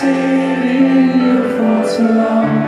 Heart sitting here for